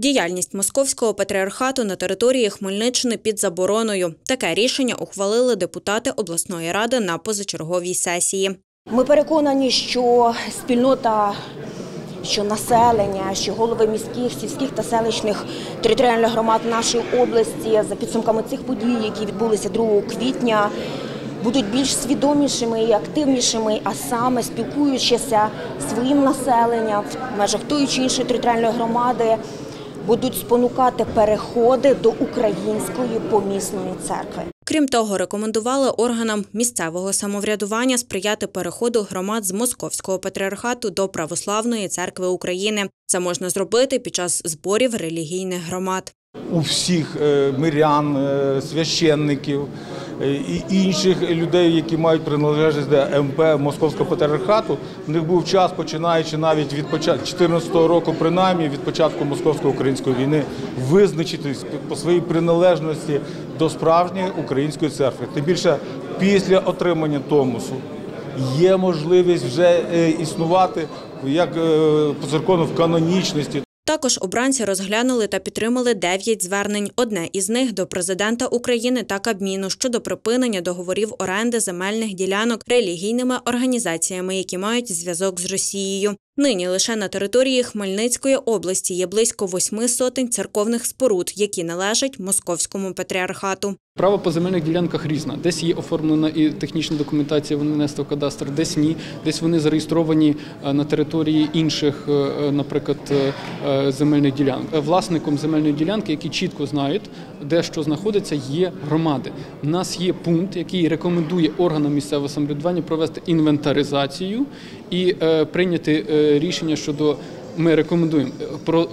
Діяльність московського патріархату на території Хмельниччини під забороною. Таке рішення ухвалили депутати обласної ради на позачерговій сесії. Ми переконані, що спільнота, що населення, що голови міських, сільських та селищних територіальних громад нашої області за підсумками цих подій, які відбулися 2 квітня, будуть більш свідомішими і активнішими, а саме спілкуючися своїм населенням в межах тої чи іншої територіальної громади, будуть спонукати переходи до української помісної церкви. Крім того, рекомендували органам місцевого самоврядування сприяти переходу громад з московського патріархату до православної церкви України. Це можна зробити під час зборів релігійних громад. у всіх е, мирян, е, священників і інших людей, які мають приналежність до МП Московського патріархату. У них був час, починаючи навіть від початку 2014 року, принаймні від початку московсько-української війни, визначитись по своїй приналежності до справжньої української церкви. Тим більше після отримання Томосу є можливість вже е, існувати як е, по закону в канонічності. Також обранці розглянули та підтримали дев'ять звернень. Одне із них до президента України та Кабміну щодо припинення договорів оренди земельних ділянок релігійними організаціями, які мають зв'язок з Росією. Нині лише на території Хмельницької області є близько восьми сотень церковних споруд, які належать московському патріархату. Право по земельних ділянках різна. Десь є оформлена і технічна документація, вони внести в кадастр, десь ні, десь вони зареєстровані е, на території інших, е, е, наприклад, земельних ділянок. Власником земельної ділянки, які чітко знають, де що знаходиться, є громади. У нас є пункт, який рекомендує органам місцевого самоврядування провести інвентаризацію і прийняти рішення щодо. Ми рекомендуємо е, про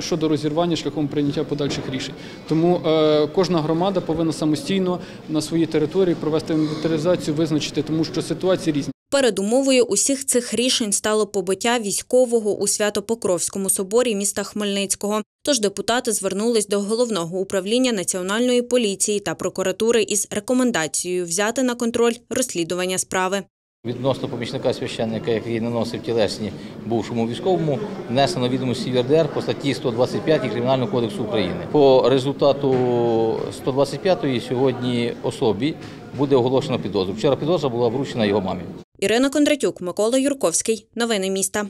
щодо, розірвання шляхом прийняття подальших рішень. Тому е, кожна громада повинна самостійно на своїй території провести інвентаризацію, визначити, тому що ситуації різні. Передумовою усіх цих рішень стало побиття військового у Свято-Покровському соборі міста Хмельницького. Тож депутати звернулись до головного управління національної поліції та прокуратури із рекомендацією взяти на контроль розслідування справи. Відносно помічника священника, який наносив тілесні бувшому військовому, внесено відомості в ЄРДР по статті 125 Кримінального кодексу України. По результату 125-ї сьогодні особі буде оголошено підозру. Вчора підозра була вручена його мамі. Ірина Кондратюк, Микола Юрковський. Новини міста.